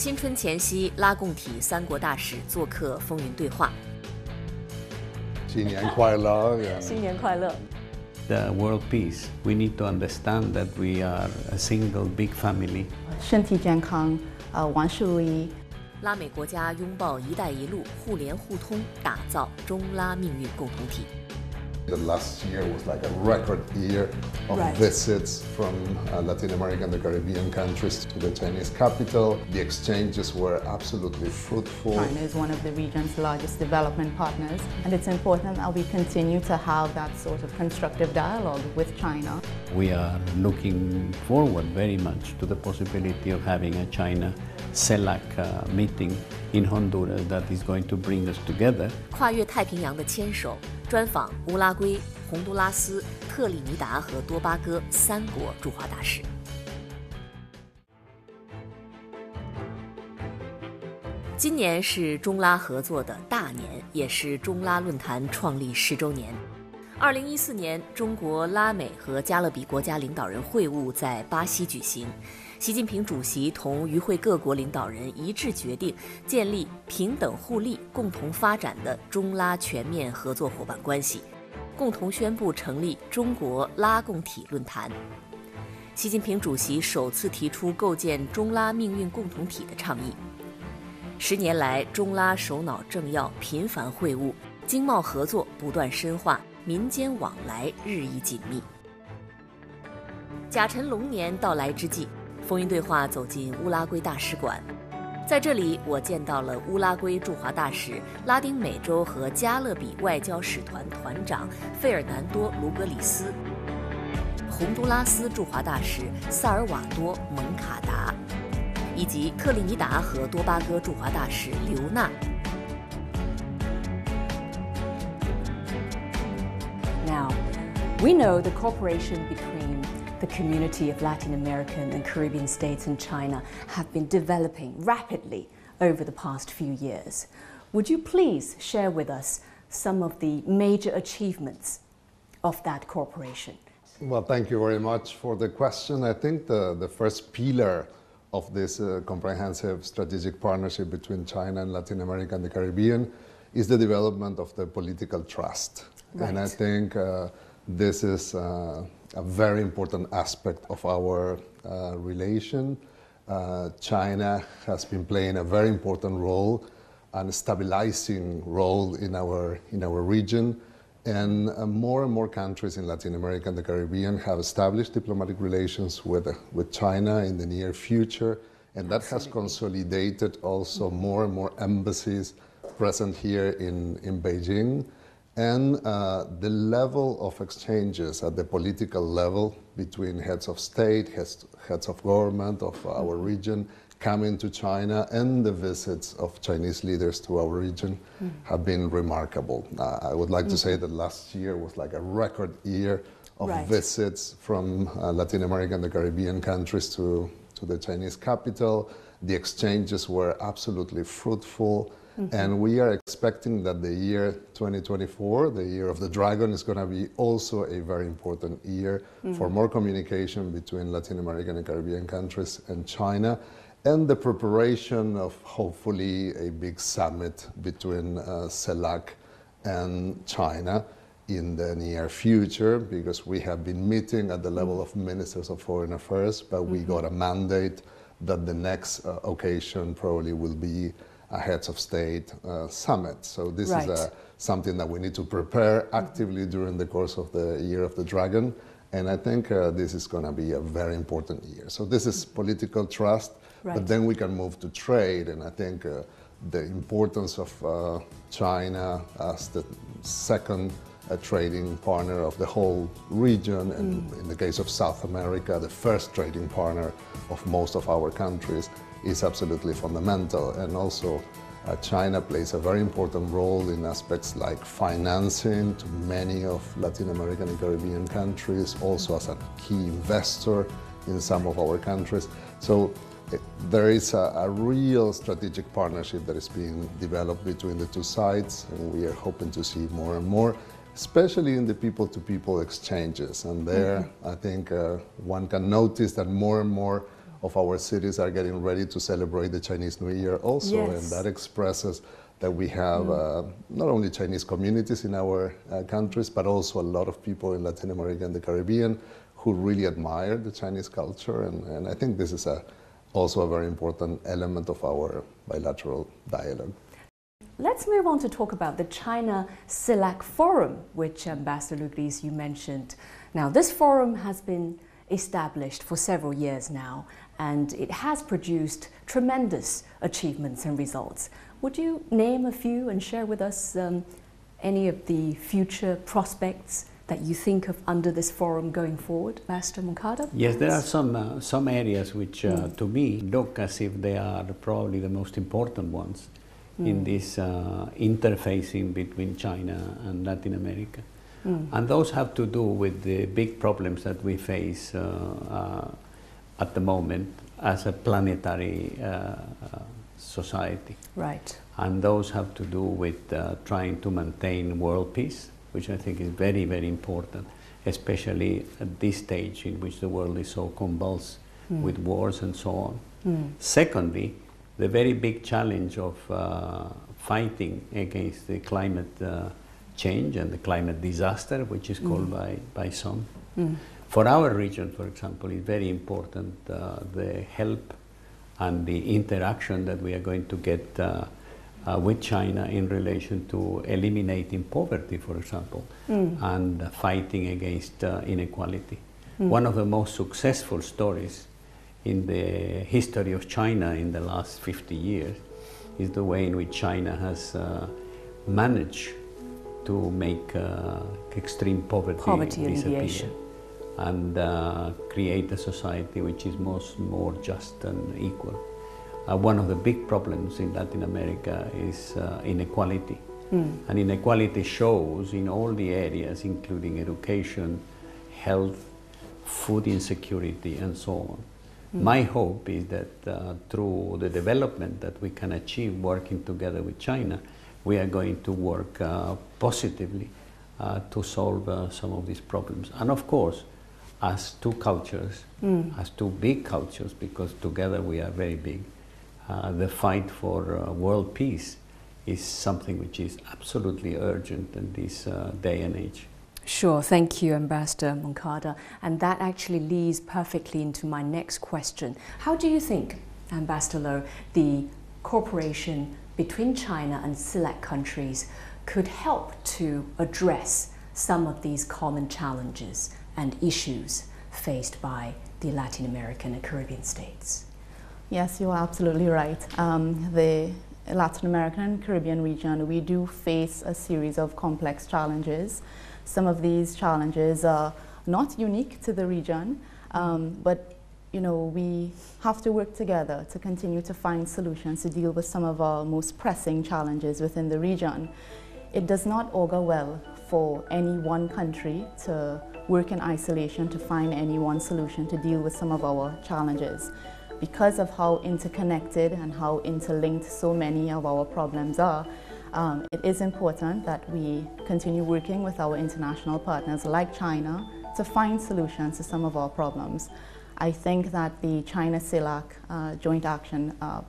新春前夕，拉共体三国大使做客风云对话。新年快乐！新年快乐！The world peace. We need to understand that we are a single big family. 身体健康，呃，万事如意。拉美国家拥抱“一带一路”，互联互通，打造中拉命运共同体。The last year was like a record year of right. visits from uh, Latin America and the Caribbean countries to the Chinese capital. The exchanges were absolutely fruitful. China is one of the region's largest development partners, and it's important that we continue to have that sort of constructive dialogue with China. We are looking forward very much to the possibility of having a China CELAC meeting in Honduras that is going to bring us together. 跨越太平洋的牵手，专访乌拉圭、洪都拉斯、特立尼达和多巴哥三国驻华大使。今年是中拉合作的大年，也是中拉论坛创立十周年。二零一四年，中国拉美和加勒比国家领导人会晤在巴西举行。习近平主席同与会各国领导人一致决定建立平等互利、共同发展的中拉全面合作伙伴关系，共同宣布成立中国拉共体论坛。习近平主席首次提出构建中拉命运共同体的倡议。十年来，中拉首脑政要频繁会晤，经贸合作不断深化，民间往来日益紧密。甲辰龙年到来之际。风云对话走进乌拉圭大使馆，在这里，我见到了乌拉圭驻华大使、拉丁美洲和加勒比外交使团团长费尔南多·卢格里斯，洪都拉斯驻华大使萨尔瓦多·蒙卡达，以及特立尼达和多巴哥驻华大使刘娜。We know the cooperation between the community of Latin American and Caribbean states and China have been developing rapidly over the past few years. Would you please share with us some of the major achievements of that cooperation? Well, thank you very much for the question. I think the, the first pillar of this uh, comprehensive strategic partnership between China and Latin America and the Caribbean is the development of the political trust. Right. And I think uh, this is uh, a very important aspect of our uh, relation. Uh, China has been playing a very important role and stabilizing role in our in our region. And uh, more and more countries in Latin America and the Caribbean have established diplomatic relations with, with China in the near future. And that Absolutely. has consolidated also more and more embassies present here in, in Beijing and uh, the level of exchanges at the political level between heads of state, heads, heads of government of our region coming to China and the visits of Chinese leaders to our region mm. have been remarkable. Uh, I would like mm. to say that last year was like a record year of right. visits from uh, Latin American and the Caribbean countries to, to the Chinese capital. The exchanges were absolutely fruitful. Mm-hmm. And we are expecting that the year 2024, the year of the dragon, is going to be also a very important year mm-hmm. for more communication between Latin American and Caribbean countries and China, and the preparation of hopefully a big summit between uh, CELAC and China in the near future because we have been meeting at the level mm-hmm. of ministers of foreign affairs, but we mm-hmm. got a mandate that the next uh, occasion probably will be heads of state uh, summit. So this right. is a, something that we need to prepare actively during the course of the year of the dragon. And I think uh, this is going to be a very important year. So this is political trust, right. but then we can move to trade. And I think uh, the importance of uh, China as the second uh, trading partner of the whole region, and mm. in the case of South America, the first trading partner of most of our countries, is absolutely fundamental. And also, uh, China plays a very important role in aspects like financing to many of Latin American and Caribbean countries, also as a key investor in some of our countries. So it, eh, there is a, a, real strategic partnership that is being developed between the two sides, and we are hoping to see more and more, especially in the people-to-people -people exchanges. And there, mm -hmm. I think uh, one can notice that more and more of our cities are getting ready to celebrate the Chinese New Year also, Yes. and that expresses that we have uh, not only Chinese communities in our uh, countries, but also a lot of people in Latin America and the Caribbean who really admire the Chinese culture, and, and I think this is a, also a very important element of our bilateral dialogue. Let's move on to talk about the China CELAC Forum, which Ambassador Lugris you mentioned. Now, this forum has been established for several years now, and it has produced tremendous achievements and results. Would you name a few and share with us um, any of the future prospects that you think of under this forum going forward, Master Moncada? Yes, there are some, uh, some areas which, uh, to me, look as if they are probably the most important ones in this uh, interfacing between China and Latin America. And those have to do with the big problems that we face uh, uh, at the moment as a planetary uh, society. Right. And those have to do with uh, trying to maintain world peace, which I think is very, very important, especially at this stage in which the world is so convulsed with wars and so on. Secondly, the very big challenge of uh, fighting against the climate uh, change and the climate disaster, which is called by, by some. For our region, for example, it's very important uh, the help and the interaction that we are going to get uh, uh, with China in relation to eliminating poverty, for example, and fighting against uh, inequality. One of the most successful stories in the history of China in the last 50 years is the way in which China has uh, managed to make uh, extreme poverty, Poverty disappear and uh, create a society which is most, more just and equal. Uh, one of the big problems in Latin America is inequality. And inequality shows in all the areas, including education, health, food insecurity, and so on. My hope is that uh, through the development that we can achieve working together with China, we are going to work uh, positively uh, to solve uh, some of these problems. And of course, as two cultures, as two big cultures, because together we are very big, uh, the fight for uh, world peace is something which is absolutely urgent in this uh, day and age. Sure, thank you, Ambassador Moncada. And that actually leads perfectly into my next question. How do you think, Ambassador Low, the cooperation between China and CELAC countries could help to address some of these common challenges and issues faced by the Latin American and Caribbean states? Yes, you are absolutely right. Um, the Latin American and Caribbean region, we do face a series of complex challenges. Some of these challenges are not unique to the region, um, but you know, we have to work together to continue to find solutions to deal with some of our most pressing challenges within the region. It does not augur well for any one country to work in isolation to find any one solution to deal with some of our challenges. Because of how interconnected and how interlinked so many of our problems are, um, it is important that we continue working with our international partners like China to find solutions to some of our problems. I think that the China CELAC uh, Joint Action uh,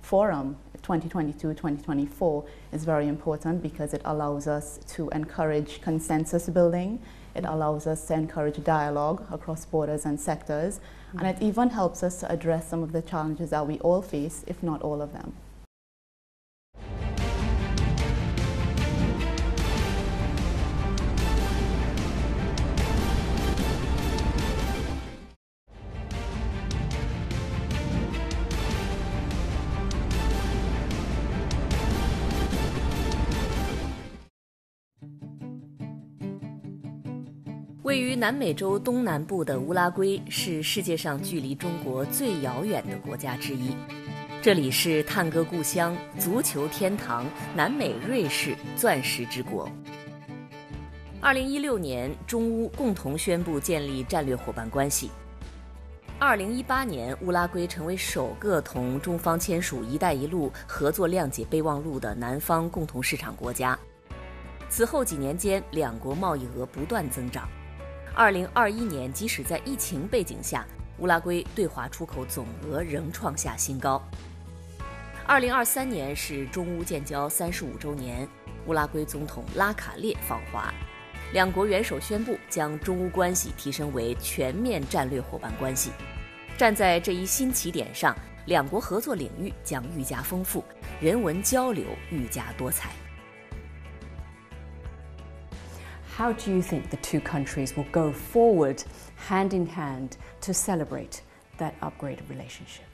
Forum 2022-2024 is very important because it allows us to encourage consensus building, it allows us to encourage dialogue across borders and sectors, and it even helps us to address some of the challenges that we all face, if not all of them.《位于南美洲东南部的乌拉圭是世界上距离中国最遥远的国家之一，这里是探戈故乡、足球天堂、南美瑞士钻石之国。二零一六年，中乌共同宣布建立战略伙伴关系。二零一八年，乌拉圭成为首个同中方签署“一带一路”合作谅解备忘录的南方共同市场国家。此后几年间，两国贸易额不断增长。二零二一年，即使在疫情背景下，乌拉圭对华出口总额仍创下新高。二零二三年是中乌建交三十五周年，乌拉圭总统拉卡列访华，两国元首宣布将中乌关系提升为全面战略伙伴关系。站在这一新起点上，两国合作领域将愈加丰富，人文交流愈加多彩。How do you think the two countries will go forward hand in hand to celebrate that upgraded relationship?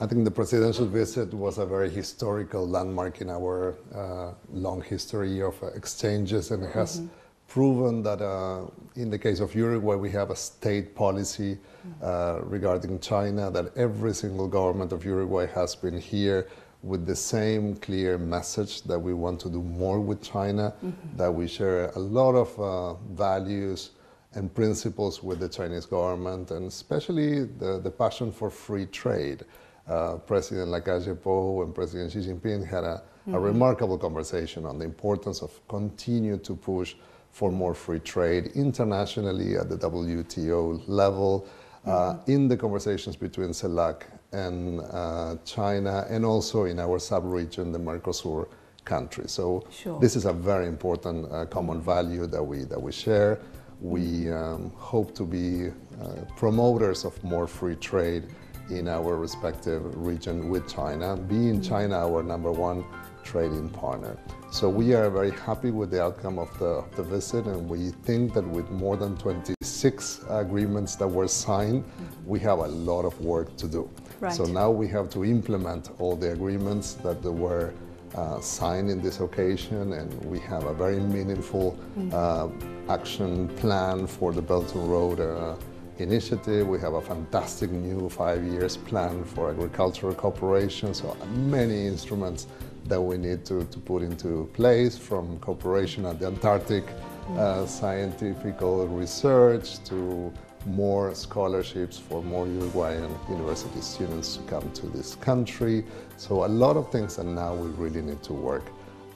I think the presidential visit was a very historical landmark in our uh, long history of uh, exchanges, and it has mm-hmm. proven that uh, in the case of Uruguay, we have a state policy mm-hmm. regarding China, that every single government of Uruguay has been here with the same clear message that we want to do more with China, mm-hmm. that we share a lot of uh, values and principles with the Chinese government, and especially the, the passion for free trade. Uh, President Lacalle Pou and President Xi Jinping had a, mm-hmm. a, remarkable conversation on the importance of continue to push for more free trade internationally at the WTO level, uh, mm-hmm. in the conversations between CELAC and uh, China, and also in our sub-region, the Mercosur countries. So sure. this is a very important uh, common value that we that we share. We um, hope to be uh, promoters of more free trade in our respective region with China, being mm-hmm. China our number one trading partner. So we are very happy with the outcome of the, of the visit, and we think that with more than 26 agreements that were signed, mm-hmm. we have a lot of work to do. Right. So now we have to implement all the agreements that were uh, signed in this occasion, and we have a very meaningful mm. uh, action plan for the Belt and Road uh, initiative. We have a fantastic new five years plan for agricultural cooperation, so many instruments that we need to, to put into place from cooperation at the Antarctic, mm. uh, scientific research to more scholarships for more Uruguayan university students to come to this country. So a lot of things and now we really need to work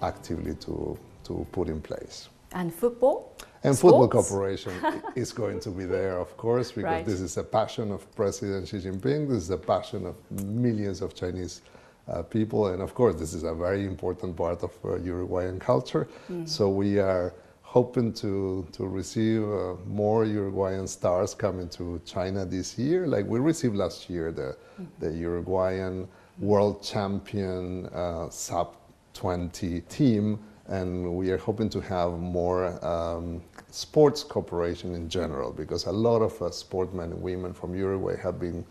actively to, to put in place. And football? And Sports? football cooperation is going to be there, of course, because right. this is a passion of President Xi Jinping. This is a passion of millions of Chinese uh, people. And of course, this is a very important part of uh, Uruguayan culture. Mm. So we are hoping to, to receive uh, more Uruguayan stars coming to China this year. Like we received last year the, the Uruguayan world champion uh, sub 20 team, and we are hoping to have more um, sports cooperation in general because a lot of uh, sportsmen and women from Uruguay have been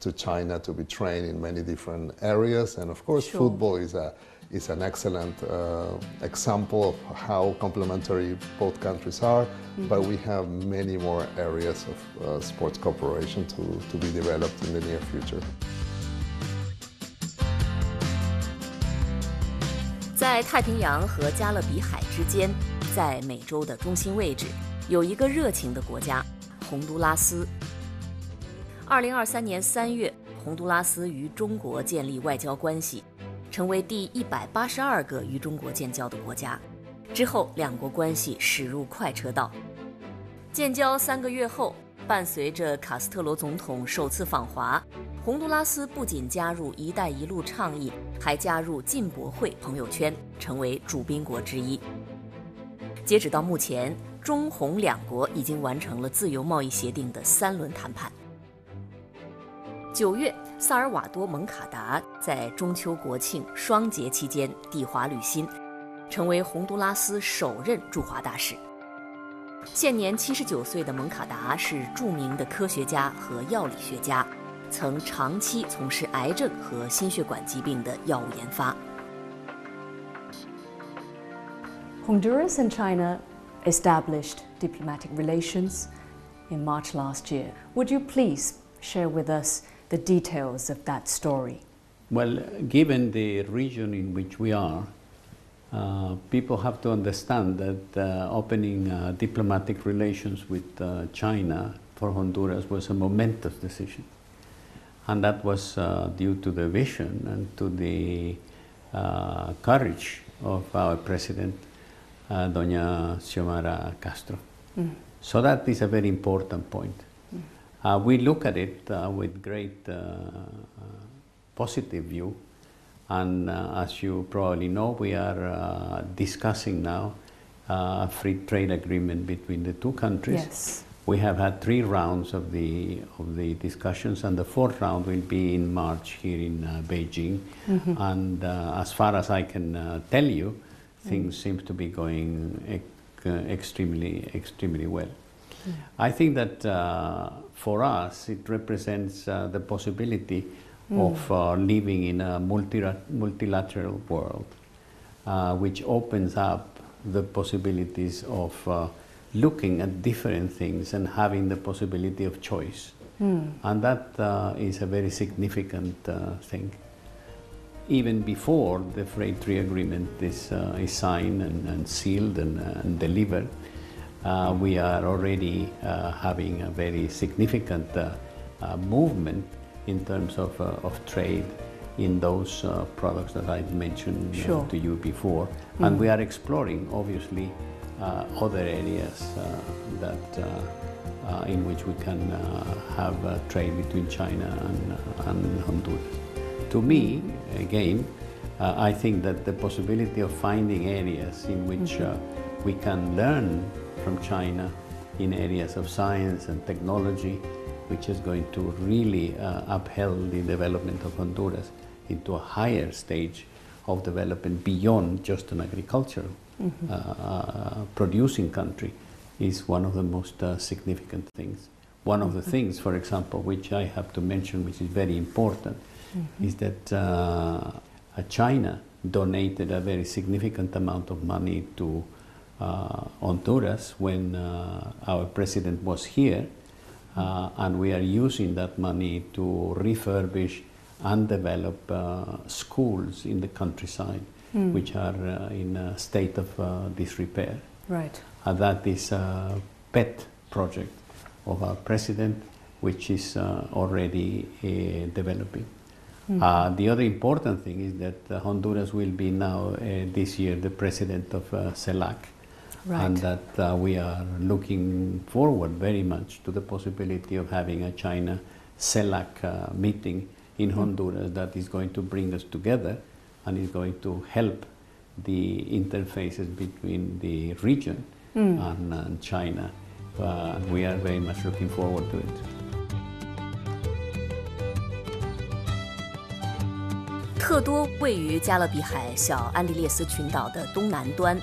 to China to be trained in many different areas, and of course, sure. football is a is an excellent uh, example of how complementary both countries are, mm-hmm. but we have many more areas of uh, sports cooperation to, to be developed in the near future. 在太平洋和加勒比海之间，在美洲的中心位置，有一个热情的国家——洪都拉斯。二零二三年三月，洪都拉斯与中国建立外交关系。 成为第一百八十二个与中国建交的国家，之后两国关系驶入快车道。建交三个月后，伴随着卡斯特罗总统首次访华，洪都拉斯不仅加入“一带一路”倡议，还加入进博会朋友圈，成为主宾国之一。截止到目前，中洪两国已经完成了自由贸易协定的三轮谈判。九月。萨尔瓦多·蒙卡达在中秋国庆双节期间抵华履新，成为洪都拉斯首任驻华大使。现年七十九岁的蒙卡达是著名的科学家和药理学家，曾长期从事癌症和心血管疾病的药物研发。Honduras and China established diplomatic relations in March last year. Would you please share with us? The details of that story? Well, given the region in which we are, uh, people have to understand that uh, opening uh, diplomatic relations with uh, China for Honduras was a momentous decision. And that was uh, due to the vision and to the uh, courage of our president, Doña Xiomara Castro. Mm. So that is a very important point. Uh, we look at it uh, with great uh, positive view, and uh, as you probably know, we are uh, discussing now a free trade agreement between the two countries. Yes. We have had three rounds of the of the discussions, and the fourth round will be in March here in uh, Beijing. Mm-hmm. And uh, as far as I can uh, tell you, things seem to be going ec- extremely extremely well. I think that uh, for us it represents uh, the possibility of uh, living in a multi- multilateral world, uh, which opens up the possibilities of uh, looking at different things and having the possibility of choice. And that uh, is a very significant uh, thing. Even before the Freight Trade Agreement is, uh, is signed and, and sealed and, and delivered, uh, we are already uh, having a very significant uh, uh, movement in terms of, uh, of trade in those uh, products that I mentioned uh, Sure. to you before. And we are exploring, obviously, uh, other areas uh, that, uh, uh, in which we can uh, have trade between China and, uh, and Honduras. To me, again, uh, I think that the possibility of finding areas in which uh, we can learn from China in areas of science and technology, which is going to really uh, uphold the development of Honduras into a higher stage of development beyond just an agricultural uh, uh, producing country, is one of the most uh, significant things. One of the things, for example, which I have to mention, which is very important, is that uh, uh, China donated a very significant amount of money to Honduras when uh, our president was here, uh, and we are using that money to refurbish and develop uh, schools in the countryside, which are uh, in a state of uh, disrepair. Right. Uh, that is a pet project of our president, which is uh, already uh, developing. Uh, the other important thing is that uh, Honduras will be now uh, this year the president of uh, CELAC, Right. and that uh, we are looking forward very much to the possibility of having a China CELAC uh, meeting in Honduras that is going to bring us together and is going to help the interfaces between the region and, and China. Uh, we are very much looking forward to it. 特多位于加勒比海小安地列斯群岛的东南端，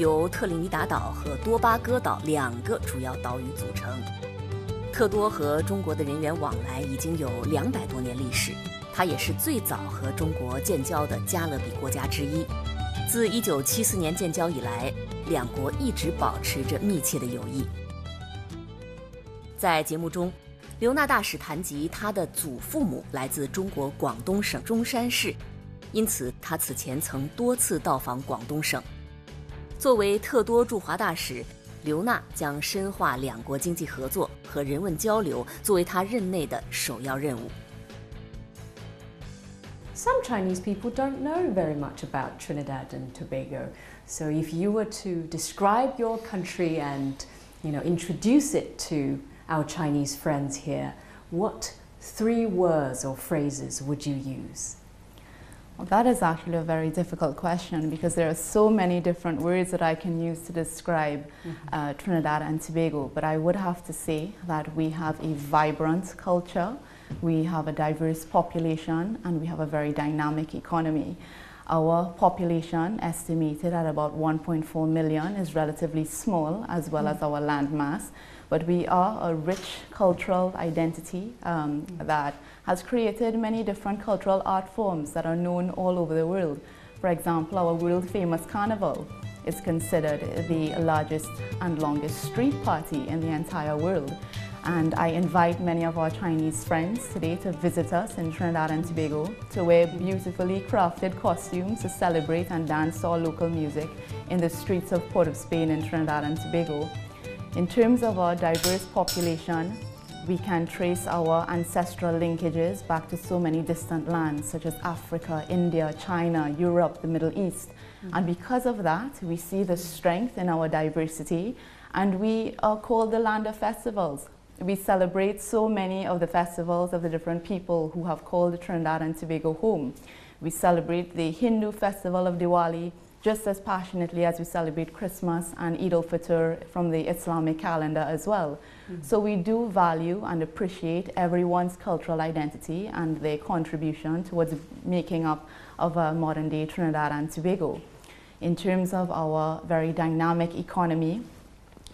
由特立尼达岛和多巴哥岛两个主要岛屿组成。特多和中国的人员往来已经有两百多年历史，它也是最早和中国建交的加勒比国家之一。自1974年建交以来，两国一直保持着密切的友谊。在节目中，刘娜大使谈及她的祖父母来自中国广东省中山市，因此她此前曾多次到访广东省。作为特多驻华大使，刘娜将深化两国经济合作和人文交流作为他任内的首要任务。Some Chinese people don't know very much about Trinidad and Tobago, so if you were to describe your country and, you know, introduce it to our Chinese friends here, what three words or phrases would you use? Well, that is actually a very difficult question because there are so many different words that I can use to describe uh, Trinidad and Tobago. But I would have to say that we have a vibrant culture, we have a diverse population, and we have a very dynamic economy. Our population, estimated at about 1.4 million, is relatively small as well as our land mass. But we are a rich cultural identity um, that has created many different cultural art forms that are known all over the world. For example, our world famous carnival is considered the largest and longest street party in the entire world. And I invite many of our Chinese friends today to visit us in Trinidad and Tobago to wear beautifully crafted costumes to celebrate and dance to our local music in the streets of Port of Spain in Trinidad and Tobago. In terms of our diverse population, we can trace our ancestral linkages back to so many distant lands such as Africa, India, China, Europe, the Middle East. Mm-hmm. And because of that, we see the strength in our diversity and we are called the land of festivals. we celebrate so many of the festivals of the different people who have called Trinidad and Tobago home. We celebrate the Hindu festival of Diwali just as passionately as we celebrate Christmas and Eid al-Fitr from the Islamic calendar as well. Mm. So we do value and appreciate everyone's cultural identity and their contribution towards making up of a modern day Trinidad and Tobago. In terms of our very dynamic economy,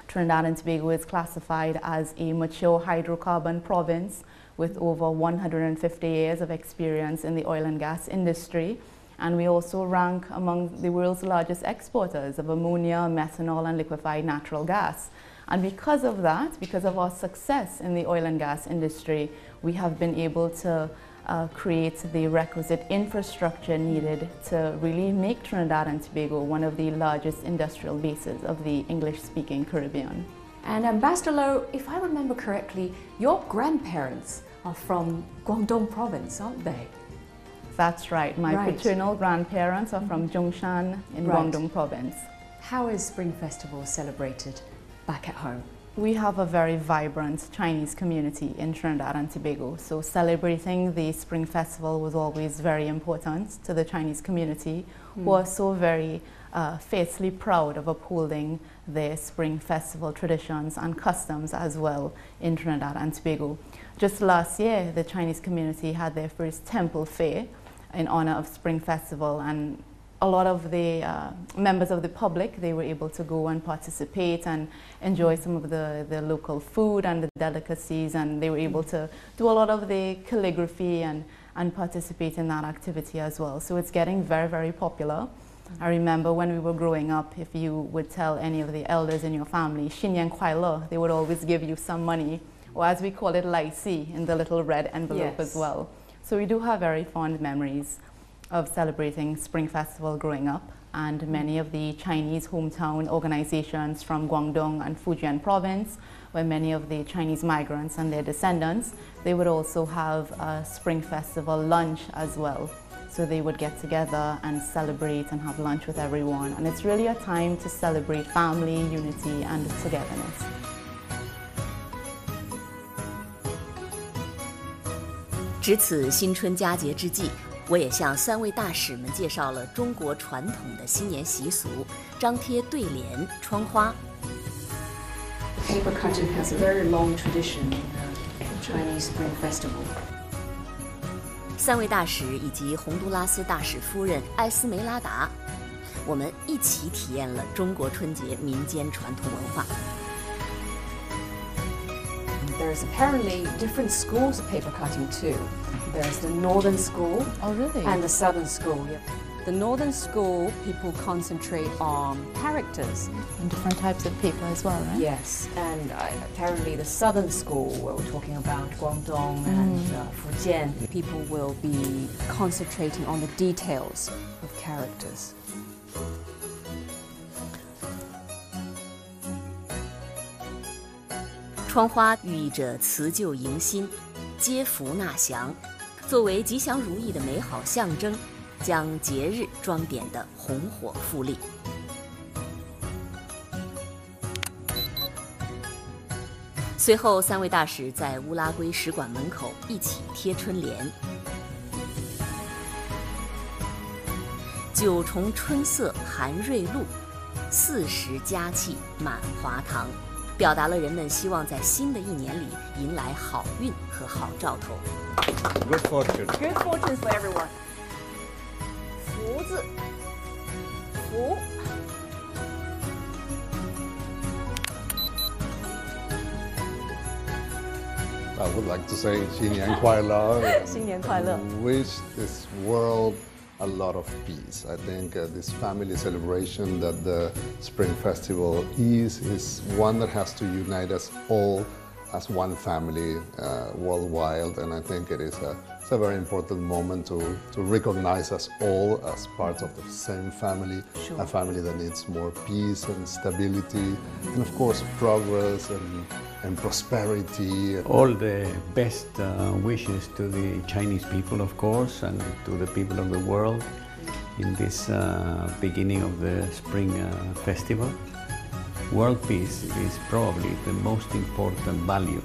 Trinidad and Tobago is classified as a mature hydrocarbon province with over 150 years of experience in the oil and gas industry. And we also rank among the world's largest exporters of ammonia, methanol, and liquefied natural gas. And because of that, because of our success in the oil and gas industry, we have been able to uh, create the requisite infrastructure needed to really make Trinidad and Tobago one of the largest industrial bases of the English-speaking Caribbean. And Ambassador Low, if I remember correctly, your grandparents are from Guangdong province, aren't they? That's right. My right. paternal grandparents are from Zhongshan in right. Guangdong province. How is Spring Festival celebrated back at home? We have a very vibrant Chinese community in Trinidad and Tobago, so celebrating the Spring Festival was always very important to the Chinese community, mm. who are so very uh, fiercely proud of upholding their Spring Festival traditions and customs as well in Trinidad and Tobago. Just last year, the Chinese community had their first temple fair in honor of Spring Festival and a lot of the uh, members of the public, they were able to go and participate and enjoy some of the, the local food and the delicacies and they were able to do a lot of the calligraphy and, and participate in that activity as well. So it's getting very, very popular. I remember when we were growing up, if you would tell any of the elders in your family, Xinyan Kuai Lo, they would always give you some money, or as we call it, Lai Si, in the little red envelope yes. as well. So we do have very fond memories of celebrating Spring Festival growing up and many of the Chinese hometown organizations from Guangdong and Fujian province where many of the Chinese migrants and their descendants, they would also have a Spring Festival lunch as well. So they would get together and celebrate and have lunch with everyone. And it's really a time to celebrate family, unity, and togetherness. 值此新春佳节之际，我也向三位大使们介绍了中国传统的新年习俗——张贴对联、窗花。Paper cutting has a very long tradition in the Chinese Spring Festival. 三位大使以及洪都拉斯大使夫人艾斯梅拉达，我们一起体验了中国春节民间传统文化。There's apparently different schools of paper cutting too. There's the northern school. Oh, really? And the southern school. Yeah. The northern school, people concentrate on characters. And different types of people as well, right? Yes, and uh, apparently the southern school, where we're talking about Guangdong mm. and uh, Fujian, people will be concentrating on the details of characters. 窗花寓意着辞旧迎新、接福纳祥，作为吉祥如意的美好象征，将节日装点得红火富丽。随后，三位大使在乌拉圭使馆门口一起贴春联：“九重春色含瑞露，四时佳气满华堂。”表达了人们希望在新的一年里迎来好运和好兆头。Good fortune. Good fortune for everyone. 福字，福。I would like to say 新年快乐。新年快乐。Wish this world a lot of peace. I think uh, this family celebration that the Spring Festival is, is one that has to unite us all as one family uh, worldwide. And I think it is a, it's a very important moment to, to recognize us all as part of the same family, sure. a family that needs more peace and stability, and of course progress and and prosperity. All the best uh, wishes to the Chinese people, of course, and to the people of the world in this uh, beginning of the Spring uh, Festival. World peace is probably the most important value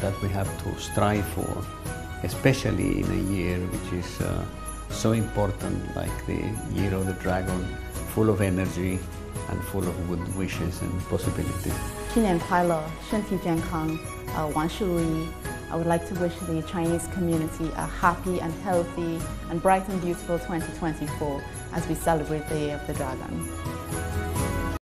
that we have to strive for, especially in a year which is uh, so important like the Year of the Dragon, full of energy and full of good wishes and possibilities. 新年快乐，身体健康，呃，万事如意。I would like to wish the Chinese community a happy and healthy and bright and beautiful 2024 as we celebrate the Year of the Dragon.